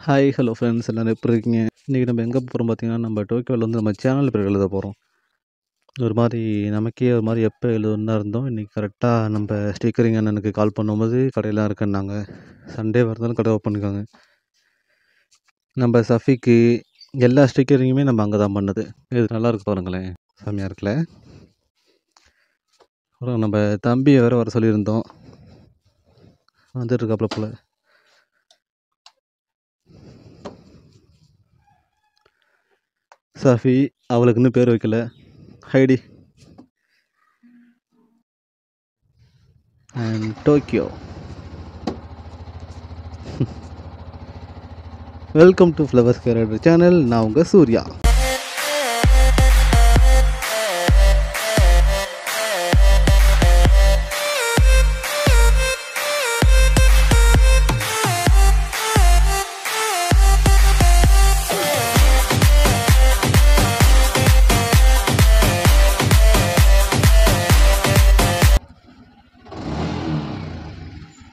Hi hello friends எல்லோரும் எப்படி இருக்கீங்க? இன்றைக்கி நம்ம எங்கே போகிறோம் பார்த்தீங்கன்னா நம்ம டோக்கியோவில் வந்து நம்ம சேனல் பேர் எழுத போகிறோம் ஒரு மாதிரி நமக்கே ஒரு மாதிரி எப்போ எழுதுன்னா இருந்தோம். இன்றைக்கி கரெக்டாக நம்ம ஸ்டிக்கரிங் அண்ணனுக்கு கால் பண்ணும்போது கடையெல்லாம் இருக்குன்னாங்க. சண்டே வரதாலும் கடை ஓப்பன் இருக்காங்க. நம்ம சஃபிக்கு எல்லா ஸ்டிக்கரிங்குமே நம்ம அங்கே தான் பண்ணது. இது நல்லாயிருக்கு பாருங்களேன். செம்மையாக இருக்குல்ல? அப்புறம் நம்ம தம்பியை வேறு வர சொல்லியிருந்தோம். வந்துட்டு இருக்காப்புல போல். சஃபி அவளுக்கு இன்னும் பேர் வைக்கல. ஹைடி. And Tokyo welcome to flowers carrot channel நான் உங்கள் சூர்யா.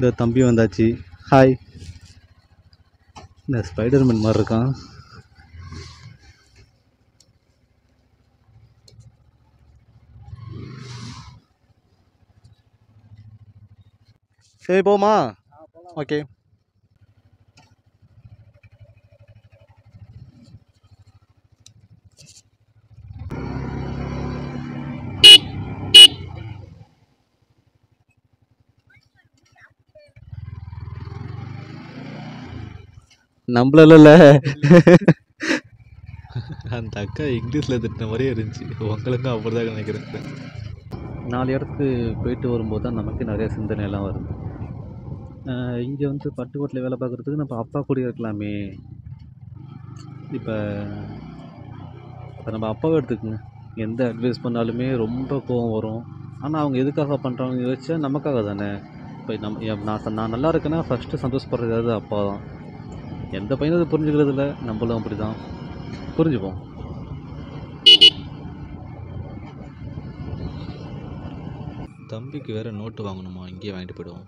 இந்த தம்பி வந்தாச்சு. ஹாய் இந்த ஸ்பைடர்மேன் மாதிரி இருக்கான். சரி போமா ஓகே நம்மள அந்த அக்கா இங்கிலீஷில் திட்டின மாதிரியே இருந்துச்சு. உங்களுக்கும் அப்படிதான் நினைக்கிறேன். நாலு இடத்துக்கு போயிட்டு வரும்போது தான் நமக்கு நிறைய சிந்தனை எல்லாம் வருது. இங்கே வந்து பட்டுக்கோட்டில் வேலை பார்க்குறதுக்கு நம்ம அப்பா கூட இருக்கலாமே. இப்போ இப்போ நம்ம அப்பாவை எடுத்துக்கோங்க. எந்த அட்வைஸ் பண்ணாலுமே ரொம்ப கோவம் வரும். ஆனால் அவங்க எதுக்காக பண்ணுறாங்க யோசிச்சா நமக்காக தானே. இப்போ நம்ம நான் நான் நல்லா இருக்கேன்னா ஃபஸ்ட்டு சந்தோஷப்படுறது அப்பா தான். எந்த பையனும் அது புரிஞ்சுக்கிறது இல்லை நம்மளும் அப்படி தான் புரிஞ்சுப்போம். தம்பிக்கு வேற நோட்டு வாங்கணுமா? இங்கேயே வாங்கிட்டு போயிடுவோம்.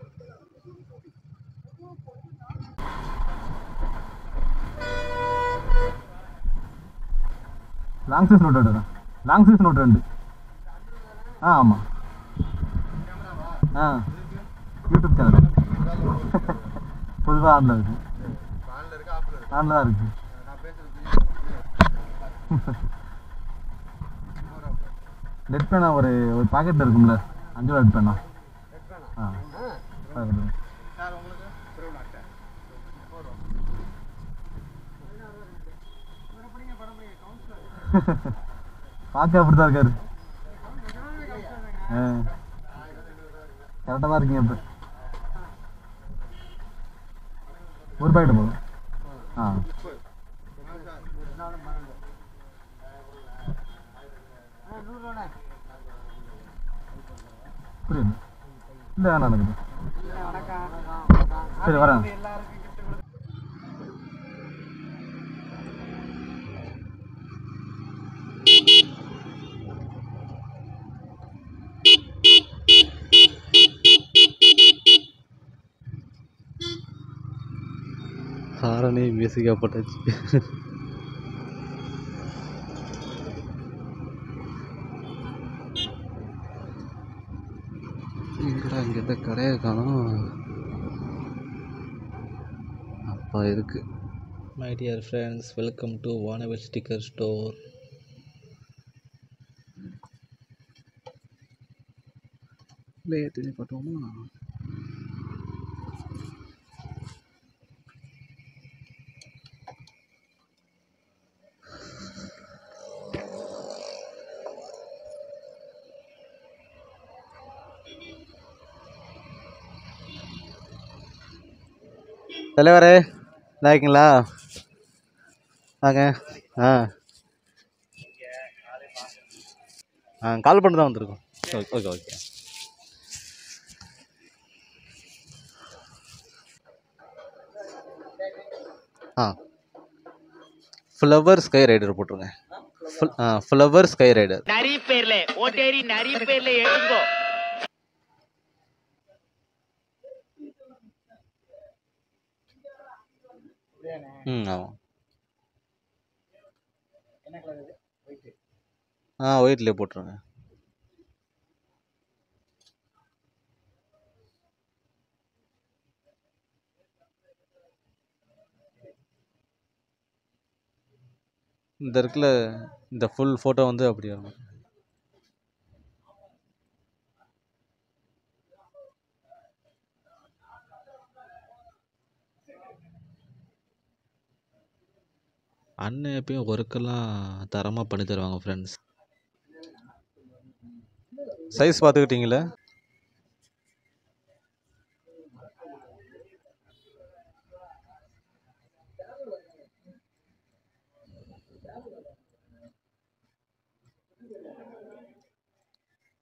லாங் சைஸ் நோட் எடுங்க லாங் சைஸ் நோட் ரெண்டு. ஆ ஆமாம் ஆ. யூடியூப் சேனல் பொதுவாக இருக்கு நல்லா இருக்கு. லெட் பேனா ஒரு ஒரு பாக்கெட்டில் இருக்கும்ல. அஞ்சு ரூபா லெட் பேனா ஆ. பார்க்க அப்படி தான் இருக்காரு. ஆ. கரெக்டாக தான் இருக்கீங்க இப்போ. ஒரு பாக்கெட் போதும். புரியுது. இந்த வேணாம் சரி வரேன். ஹாரனே மியூசிக்காக போட்டாச்சு எங்கடா இங்கே கடையை காணோம்? அப்பா இருக்கு. My dear friends welcome to வானவில் ஸ்டிக்கர் ஸ்டோர் இல்லை ஏற்றி பார்த்தோமா தலைவரே நல்லா இருக்கீங்களா? வாங்க. ஆ. ஆ கால் பண்ணி தான் வந்திருக்கோம். Okay okay okay. ஆ. ஃப்ளவர் ஸ்கை ரைடர் போட்டுருங்க ஃப்ளவர் ஸ்கை ரைடர் நிறைய பேர்ல ஓட்டேரி நிறைய பேர்ல எழுதுங்கோ. ம் ஆமாம் என்ன கலர் இது? ஒயிட்டு ஆ ஒயிட்லேயே போட்டுருங்க. இந்த இருக்குல்ல இந்த ஃபுல் ஃபோட்டோ வந்து அப்படி வரும் அண்ணன் எப்பயும் ஒர்க்கெல்லாம் தரமாக பண்ணி தருவாங்க ஃப்ரெண்ட்ஸ் சைஸ் பார்த்துக்கிட்டீங்களா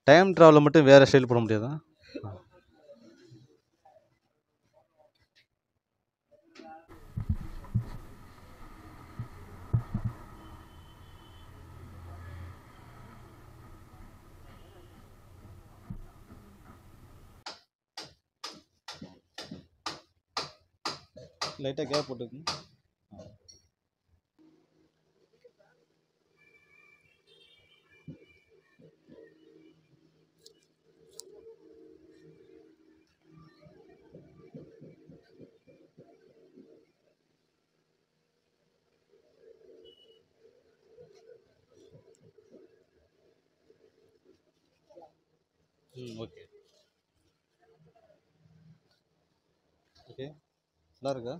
டைம் ட்ராவலில் மட்டும் வேறு ஸ்டைல் போட முடியாதா? லைட்டாக கேப் போட்டுக்குங்க ம் ஓகே. ஓகே நல்லா இருக்கா?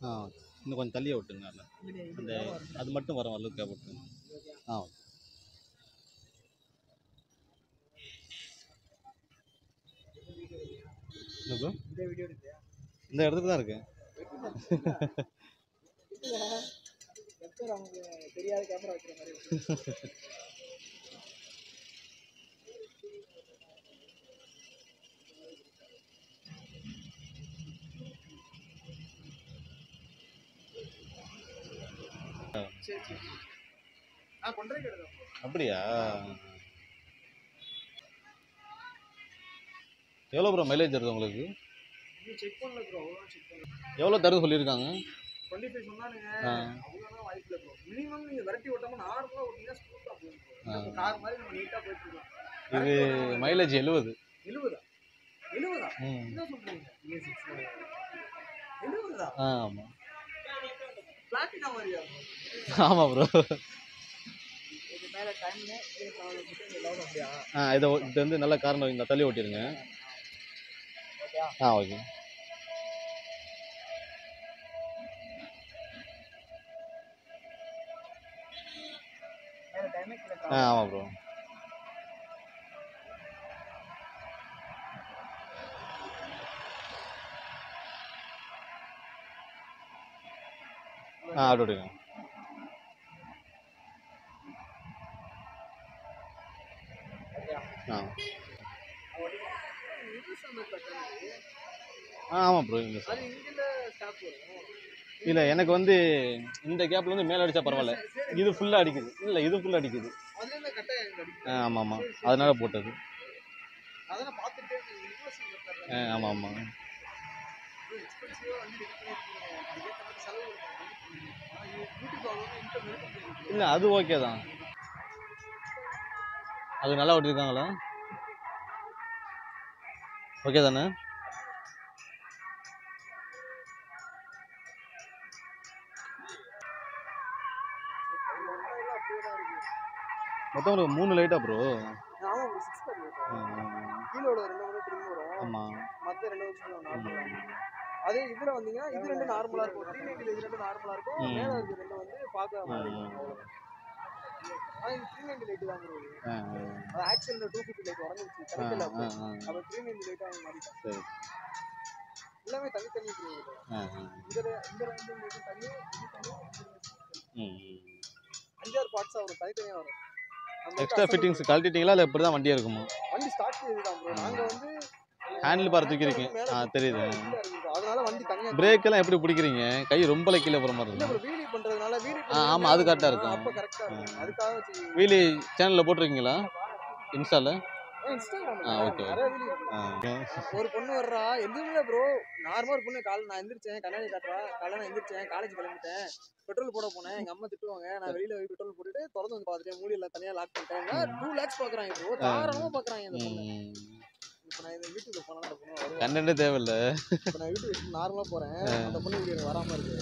ஆ இன்னும் கொஞ்சம் தள்ளியே விட்டுங்க அதில். அந்த அது மட்டும் வரும் அளவுக்கு விட்டுருங்க. ஆ? இந்த இடத்துல தான் அவங்க தெரியாத கேமரா வைக்கிற மாதிரி சரி சரி. ஆ கொண்டே கிடக்கும் அப்படியா? எவ்வளோ ப்ரோ மைலேஜ் வருது உங்களுக்கு? செக் பண்ணல ப்ரோ செக் பண்ணல. எவ்வளோ தருது சொல்லியிருக்காங்க? டுவெண்ட்டி ஃபைவ் சொன்னானுங்க அவ்வளோலாம் வாய்ப்பு இல்லை ப்ரோ மினிமம் நீங்கள் விரட்டி ஓட்டாமல் நார்மலாக ஓட்டிங்கன்னா ஸ்மூத்தாக போகும் கார் மாதிரி நம்ம நீட்டாக போயிட்டு இருக்கலாம் இது மைலேஜ் எழுபது எழுபதா எழுபதா என்ன சொல்கிறீங்க எழுபதா ஆமாம் லெவல் அப்படியா? ஆ இதை இது வந்து நல்ல காரணம். இந்த தள்ளி ஓட்டிருங்க ஓகேயா ஆ ஓகே. ஆ ஆமாம் ப்ரோ ஆ ஆர்டர் எடுங்க ஆ. ஆ ஆமாம் ப்ரோ இந்த சார். இல்லை எனக்கு வந்து இந்த கேப்பில் வந்து மேலே அடித்தா பரவாயில்ல. இது ஃபுல்லாக அடிக்குது. இல்லை இது ஃபுல்லாக அடிக்குது. ஆ ஆமாம் ஆமாம் அதனால போட்டது. ஆ ஆமாம் ஆமாம் எக்ஸ்பென்சிவாக வந்து ரெடி பண்ணிருக்கீங்க அதுக்கேற்ற மாதிரி செலவு இருக்கும் ஆனால் யூடியூப் அவ்வளோ இன்கம் எடுக்க முடியாது இல்லை அது ஓகே தான். அது நல்லா ஓட்டிருக்காங்களா? ஓகே தானே? மொத்தம் ஒரு மூணு லைட்டா ப்ரோ ஆமா ஒரு சிக்ஸ் பேக் கீழே உள்ள ரெண்டு மணி ட்ரிம் வரும். ஆமாம் அதே இதுல வந்தீங்கன்னா இது ரெண்டு நார்மலா இருக்கும். த்ரீ நைன்டில இது ரெண்டு நார்மலா இருக்கும். மேல இருக்க ரெண்டு வந்து பார்க்க. ஆனா இது த்ரீ நைன்டி லைட் தான் அது ஆக்சுவல் டூ ஃபிஃப்டி லைட் உடஞ்சிருச்சு. கிடைக்கல அப்போ த்ரீ நைன்டி லைட் வாங்கி மாறிட்டான் சரி. எல்லாமே தனித்தனி ஆ இந்த ரெண்டு லைட்டும் தனி இது தனி தனி. அஞ்சாறு பார்ட்ஸா வரும். தனித்தனியா வரும். எக்ஸ்ட்ரா ஃபிட்டிங்ஸ் கழட்டிட்டீங்களா? இல்லை இப்படி தான் வண்டியாக இருக்குமா? வண்டி ஸ்டார்ட் இதுதான் ப்ரோ நாங்க வந்து ஹேண்டில் பார் தூக்கிருக்கீங்க மேல ஆ தெரியுது. அதனால வண்டி தனியா பிரேக் எல்லாம் எப்படி பிடிக்கிறீங்க? கை ரொம்ப கீழே போகிற மாதிரி இருக்கும். வீலி பண்றதுனால வீலி ஆ, ஆமா, அது ஆ இருக்கும். அப்ப கரெக்டா இருக்கும். அதுக்காக வீலி சேனலில் போட்டிருக்கீங்களா? இன்ஸ்டால? ஆ வீடியோ ஒரு பொண்ணு வர்றா. எதுவுமே ப்ரோ நார்மலா ஒரு பொண்ணு கால் நான் எந்திரிச்சேன் கண்ணாடி காட்டுறா. காலைல நான் எந்திரிச்சேன் காலேஜ் கிளம்பிட்டேன். பெட்ரோல் போட போனேன். எங்க அம்மா திட்டுவாங்க. நான் வெளியில போய் பெட்ரோல் போட்டுட்டு திறந்து வந்து பார்த்துட்டேன். மூடியில தனியா லாக் பண்ணிட்டேன். டூ லேக்ஸ் பாக்குறாங்க ப்ரோ தாராளமா பாக்குறாங்க இந்த பொண்ணு. இப்போ நான் இந்த வீட்டுக்கு போனா அந்த பொண்ணு வருவா. கண்டே தேவையில்ல. இப்போ நான் வீட்டுக்கு நார்மலா போறேன். அந்த பொண்ணு வீடியோ எனக்கு வராம இருக்கு.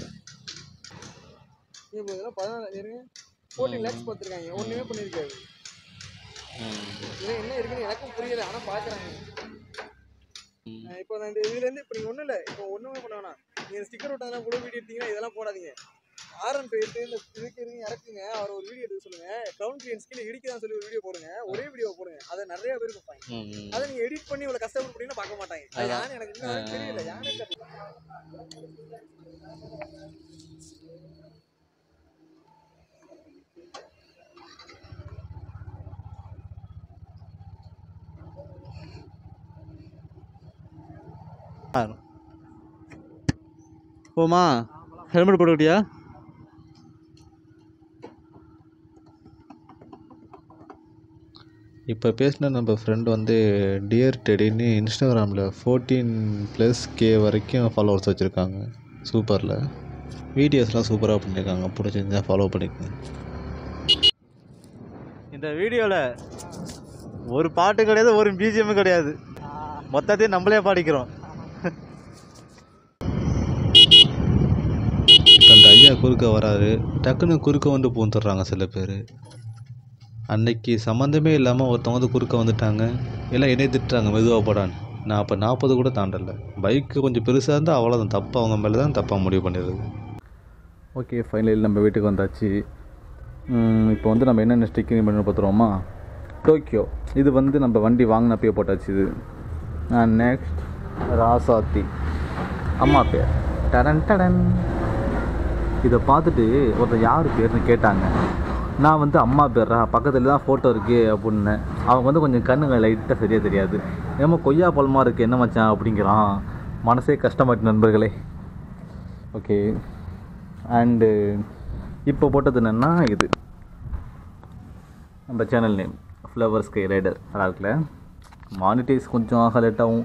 இப்போ இதெல்லாம் பதினாலு ஃபோர்டீன் லேக்ஸ் பார்த்துருக்காங்க ஒண்ணுமே பண்ணிருக்காரு இதுல என்ன இருக்குன்னு எனக்கும் புரியல. ஆனா பாக்குறாங்க. அஹ் இப்போ நான் இந்த இதுல இருந்து இப்போ நீங்க ஒண்ணும் இல்ல. இப்போ ஒண்ணுமே பண்ண வேணாம். நீங்க ஸ்டிக்கர் விட்டதெல்லாம் கூட வீடியோ எடுத்தீங்கன்னா இதெல்லாம் போடாதீங்க. ஆரன் போயிட்டு இந்த இதுக்கு இருங்க இறக்குங்க. அவர் ஒரு வீடியோ எடுக்க சொல்லுங்க. கிரவுண்ட் கிளியன்ஸ் கீழே இடிக்கதான் சொல்லி ஒரு வீடியோ போடுங்க. ஒரே வீடியோ போடுங்க. அதை நிறைய பேர் பார்ப்பாங்க. அதை நீங்க எடிட் பண்ணி இவ்வளவு கஷ்டப்பட்டு பார்க்க மாட்டாங்க. அது எனக்கு இன்னும் தெரியல. தெரியல. போமா. ஹெல்மெட் போட்டுக்கிட்டியா? இப்போ பேசின நம்ம ஃப்ரெண்ட் வந்து டியர் டெடின்னு இன்ஸ்டாகிராமில் ஃபோர்டீன் ப்ளஸ் கே வரைக்கும் ஃபாலோவர்ஸ் வச்சுருக்காங்க. சூப்பரில் வீடியோஸ்லாம் சூப்பராக பண்ணியிருக்காங்க பிடிச்சிருந்தா ஃபாலோ பண்ணிக்கோங்க. இந்த வீடியோவில் ஒரு பாட்டு கிடையாது ஒரு பிஜிஎம் கிடையாது. மொத்தத்தையும் நம்மளே பாடிக்கிறோம். அந்த ஐயா குறுக்க வராரு. டக்குன்னு குறுக்க வந்து பூந்துடுறாங்க சில பேர். அன்னைக்கு சம்மந்தமே இல்லாமல் ஒருத்தவங்க வந்து குறுக்க வந்துட்டாங்க. எல்லாம் என்னை திட்டுறாங்க மெதுவாக போடான்னு. நான் அப்போ நாற்பது கூட தாண்டலை. பைக்கு கொஞ்சம் பெருசாக இருந்தால் அவ்வளோதான் தப்பு அவங்க மேலே தான் தப்பாக முடிவு பண்ணிடுது ஓகே ஃபைனலி நம்ம வீட்டுக்கு வந்தாச்சு. இப்போ வந்து நம்ம என்னென்ன ஸ்டிக்கிங் பண்ணி பார்த்துருவோமா டோக்கியோ இது வந்து நம்ம வண்டி வாங்கினப்பே போட்டாச்சு இது. நெக்ஸ்ட் ராசாத்தி அம்மா பேர். டடன் டடன். இதை பார்த்துட்டு ஒருத்தர் யார் பேர்னு கேட்டாங்க. நான் வந்து அம்மா பேர்ரா பக்கத்தில் தான் ஃபோட்டோ இருக்குது அப்படின்னேன் அவங்க வந்து கொஞ்சம் கண்ணுங்க லைட்டாக சரியாக தெரியாது. ஏமா கொய்யா பழமாக இருக்குது என்ன மச்சான் அப்படிங்கிறான். மனசே கஷ்டமாயிட்டு நண்பர்களே. ஓகே அண்டு இப்போ போட்டது என்னென்னா இது. நம்ம channel name flower sky rider நல்லா இருக்குல்ல மானிட்டைஸ் கொஞ்சம் ஆக லேட்டாகும்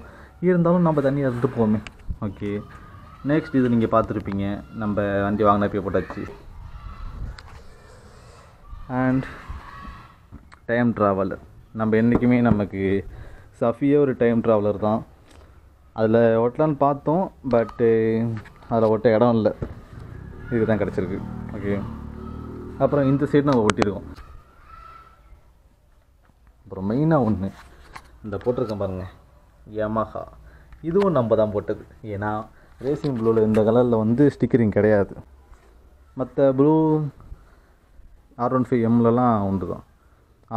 இருந்தாலும் நம்ம தனியாக இருந்துட்டு போவோமே. ஓகே நெக்ஸ்ட் இது நீங்கள் பார்த்துருப்பீங்க. நம்ம வண்டி வாங்கினப்பே போட்டாச்சு. அண்ட் டைம் ட்ராவலர் நம்ம என்றைக்குமே நமக்கு சஃபியே ஒரு டைம் ட்ராவலர் தான். அதில் ஓட்டலான்னு பார்த்தோம் பட்டு eh, அதில் ஒட்ட இடம் இல்லை. இது தான் கிடச்சிருக்கு ஓகே அப்புறம் இந்த சைடு நம்ம ஒட்டியிருக்கோம் அப்புறம் மெயினாக ஒன்று இந்த போட்டிருக்கேன் பாருங்கள் யமஹா இதுவும் நம்ம தான் போட்டது. ஏன்னா ரேசிங் ப்ளூவில் இந்த கலரில் வந்து ஸ்டிக்கரிங் கிடையாது. மற்ற ப்ளூ ஆர் ஒன் ஃபைவ் எம்லலாம் உண்டு தான்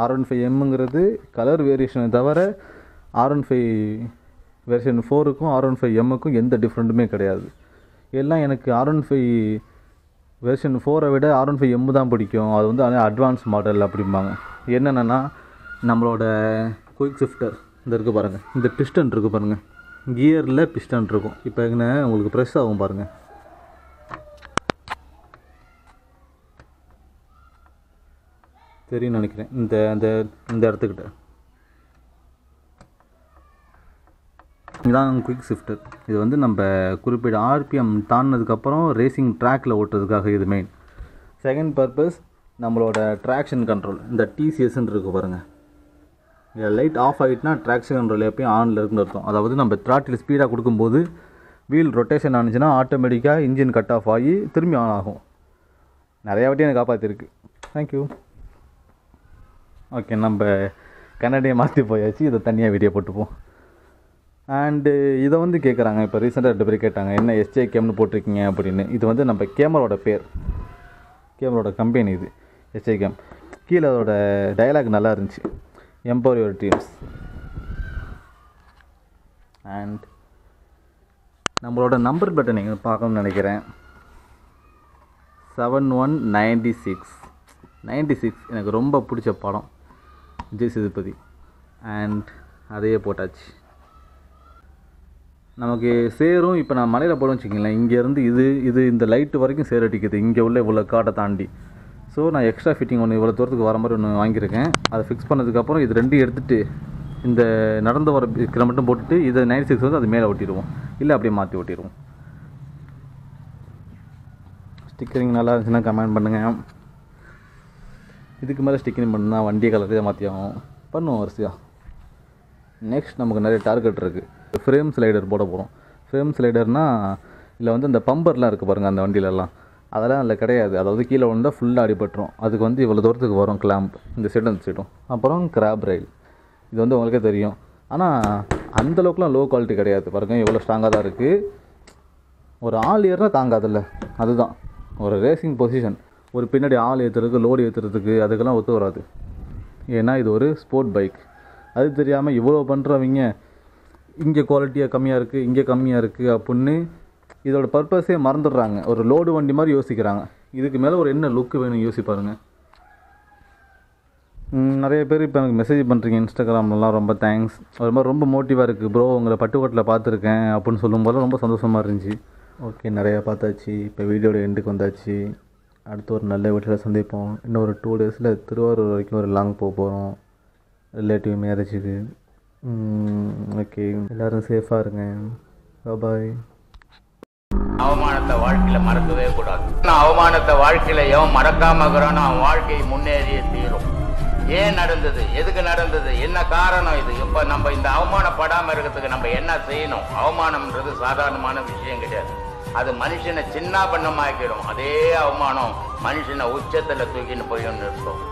ஆர் ஒன் ஃபைவ் எம்முங்கிறது கலர் வேரியேஷனை தவிர ஆர் ஒன் ஃபைவ் வெர்ஷன் ஃபோருக்கும் ஆர் ஒன் ஃபைவ் எம்முக்கும் எந்த டிஃப்ரெண்ட்டுமே கிடையாது. எல்லாம் எனக்கு ஆர் ஒன் ஃபைவ் வெர்ஷன் ஃபோரை விட ஆர் ஒன் ஃபைவ் எம்மு தான் பிடிக்கும். அது வந்து அட்வான்ஸ் மாடல் அப்படிம்பாங்க. என்னென்னா நம்மளோட குயிக் ஷிஃப்டர் இந்த இருக்குது பாருங்கள் இந்த பிஸ்டன் இருக்குது பாருங்கள் கியரில் பிஸ்டன் இருக்கும். இப்போ என்ன உங்களுக்கு ப்ரெஸ் ஆகும் பாருங்கள் தெரியும்னு நினைக்கிறேன். இந்த அந்த இந்த இடத்துக்கிட்ட. இதான் குயிக் ஷிஃப்டர் இது வந்து நம்ம குறிப்பிட்ட ஆர்பிஎம் தாண்டினதுக்கப்புறம் ரேசிங் ட்ராக்கில் ஓட்டுறதுக்காக இது மெயின் செகண்ட் பர்பஸ் நம்மளோட ட்ராக்ஷன் கண்ட்ரோல் இந்த டிசிஎஸ்ன்னு இருக்கு பாருங்கள் இதில் லைட் ஆஃப் ஆகிட்டுனா ட்ராக்ஷன் கண்ட்ரோல் எப்பயும் ஆனில் இருக்குன்னு அர்த்தம். அதாவது நம்ம த்ராட்டில் ஸ்பீடாக கொடுக்கும்போது வீல் ரொட்டேஷன் ஆனிச்சுன்னா ஆட்டோமேட்டிக்காக இன்ஜின் கட் ஆஃப் ஆகி திரும்பி ஆன் ஆகும். நிறையா வாட்டி எனக்கு காப்பாற்றிருக்கு தேங்க்யூ ஓகே நம்ம கன்னடையை மாற்றி போயாச்சு. இதை தனியாக வீடியோ போட்டுப்போம். அண்டு இதை வந்து கேட்குறாங்க இப்போ ரீசெண்டாக ரெண்டு பேர் கேட்டாங்க என்ன எஸ்ஜே கேம்னு போட்டிருக்கீங்க? அப்படின்னு. இது வந்து நம்ம கேமரோட பேர். கேமரோட கம்பெனி இது எஸ்ஜே கேம் கீழே அதோட டயலாக் நல்லா இருந்துச்சு. எம்பவர் யுவர் டீம்ஸ் அண்ட் நம்மளோட நம்பர் பட்டன் நீங்கள் பார்க்கணும்னு நினைக்கிறேன். Seven one ninety six ninety six எனக்கு ரொம்ப பிடிச்ச படம். விஜய் சேதுபதி. அண்ட் அதையே போட்டாச்சு. நமக்கு சேரும் இப்போ நான் மலையில் போடுவேன் வச்சுக்கிங்களேன். இங்கேருந்து இது இது இந்த லைட்டு வரைக்கும் சேர் அடிக்குது. இங்கே உள்ள இவ்வளோ காட்டை தாண்டி. ஸோ நான் எக்ஸ்ட்ரா ஃபிட்டிங் ஒன்று இவ்வளோ தூரத்துக்கு வர மாதிரி ஒன்று வாங்கியிருக்கேன். அதை ஃபிக்ஸ் பண்ணதுக்கப்புறம் இது ரெண்டையும் எடுத்துகிட்டு இந்த நடந்து வர இதில் மட்டும் போட்டுட்டு இதை நைன் சிக்ஸ் வந்து அது மேலே ஒட்டிடுவோம். இல்லை அப்படியே மாற்றி ஒட்டிடுவோம். ஸ்டிக்கரிங் நல்லா இருந்துச்சுன்னா கமெண்ட் பண்ணுங்கள் இதுக்கு மேலே ஸ்டிக்கிங் பண்ணால் வண்டி கலரே மாற்றி ஆகும் பண்ணுவோம் வரிசையாக நெக்ஸ்ட் நமக்கு நிறைய டார்கெட் இருக்குது ஃப்ரேம் ஸ்லைடர் போட போகிறோம் ஃப்ரேம் ஸ்லைடர்னால் இதில் வந்து இந்த பம்பர்லாம் இருக்குது பாருங்கள் அந்த வண்டியிலலாம். அதெல்லாம் அதில் கிடையாது. அதாவது கீழே விழுந்தால் ஃபுல்லாக அடிபட்டுரும். அதுக்கு வந்து இவ்வளோ தூரத்துக்கு வரும் கிளாம்ப் இந்த சைடும் அந்த சைடும் அப்புறம் கிராப் ரயில் இது வந்து உங்களுக்கே தெரியும். ஆனால் அந்த அளவுக்குலாம் லோ குவாலிட்டி கிடையாது. பாருங்கள் எவ்வளோ ஸ்ட்ராங்காக தான் இருக்குது ஒரு ஆள் ஏறினா தாங்காதுல்ல. அதுதான். ஒரு ரேசிங் பொசிஷன் ஒரு பின்னாடி ஆள் ஏற்றுறதுக்கு லோடு ஏற்றுறதுக்கு அதுக்கெல்லாம் ஒத்து வராது. ஏன்னா இது ஒரு ஸ்போர்ட் பைக் அது தெரியாமல் இவ்வளோ பண்ணுறவங்க இங்கே குவாலிட்டியாக கம்மியாக இருக்குது இங்கே கம்மியாக இருக்குது அப்படின்னு இதோட பர்பஸே மறந்துடுறாங்க. ஒரு லோடு வண்டி மாதிரி யோசிக்கிறாங்க. இதுக்கு மேலே ஒரு என்ன லுக்கு வேணும் யோசிப்பாருங்க நிறைய பேர் இப்போ எனக்கு மெசேஜ் பண்ணுறீங்க இன்ஸ்டாகிராம்லலாம் ரொம்ப தேங்க்ஸ் ஒரு மாதிரி ரொம்ப மோட்டிவாக இருக்குது ப்ரோ உங்களை பட்டுக்கோட்டில் பார்த்துருக்கேன் அப்படின்னு சொல்லும்போது ரொம்ப சந்தோஷமாக இருந்துச்சு. ஓகே நிறையா பார்த்தாச்சு. இப்போ வீடியோட எண்டுக்கு வந்தாச்சு. அடுத்து ஒரு நல்ல வீட்டில் சந்திப்போம். இன்னும் ஒரு டூ டேஸில் திருவாரூர் வரைக்கும் ஒரு லாங் போக போகிறோம் ரிலேட்டிவ் மேரேஜுக்கு ஓகே எல்லோரும் சேஃபாக இருங்க. பாய் அவமானத்தை வாழ்க்கையில் மறக்கவே கூடாது. நான் அவமானத்தை வாழ்க்கையில் எவன் மறக்காம இருக்கிறான் அவன் வாழ்க்கை முன்னேறியே தீரும். ஏன் நடந்தது? எதுக்கு நடந்தது? என்ன காரணம் இது? இப்போ நம்ம இந்த அவமானப்படாமல் இருக்கிறதுக்கு நம்ம என்ன செய்யணும்? அவமானம்ன்றது சாதாரணமான விஷயம் கிடையாது. அது மனுஷனை சின்ன பண்ணமாக்கிடும் அதே அவமானம் மனுஷனை உச்சத்தில் தூக்கின்னு போய் இருக்கும்